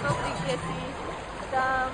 Коприк, если там